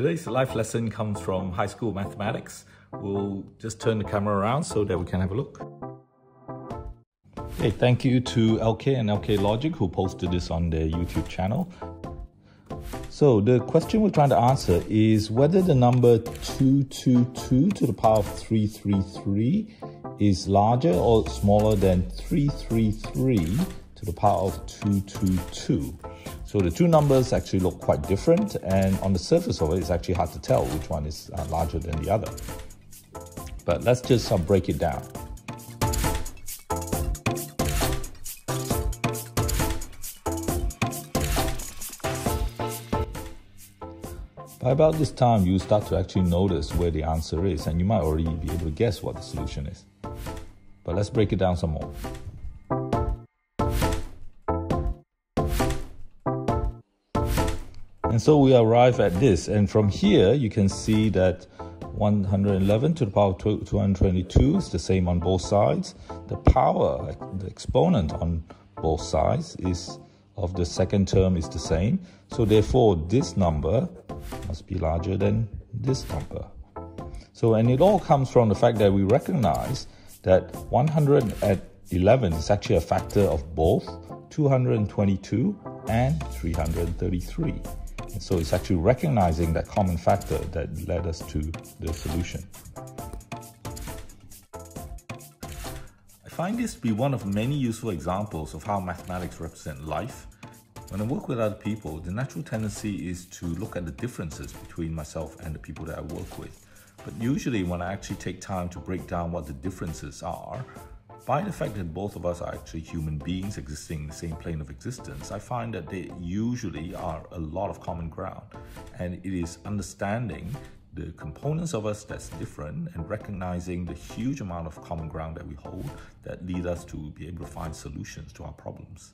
Today's life lesson comes from high school mathematics. We'll just turn the camera around so that we can have a look. Okay, thank you to LK and LK Logic who posted this on their YouTube channel. So the question we're trying to answer is whether the number 222 to the power of 333 is larger or smaller than 333 to the power of 222. So the two numbers actually look quite different and on the surface of it, it's actually hard to tell which one is uh, larger than the other. But let's just uh, break it down. By about this time, you start to actually notice where the answer is, and you might already be able to guess what the solution is. But let's break it down some more. And so we arrive at this. And from here, you can see that 111 to the power of 222 is the same on both sides. The power, the exponent on both sides is of the second term is the same. So therefore, this number must be larger than this number. So, and it all comes from the fact that we recognize that 111 is actually a factor of both 222 and 333. So it's actually recognizing that common factor that led us to the solution. I find this to be one of many useful examples of how mathematics represent life. When I work with other people, the natural tendency is to look at the differences between myself and the people that I work with. But usually when I actually take time to break down what the differences are, by the fact that both of us are actually human beings existing in the same plane of existence, I find that there usually are a lot of common ground. And it is understanding the components of us that's different and recognizing the huge amount of common ground that we hold that lead us to be able to find solutions to our problems.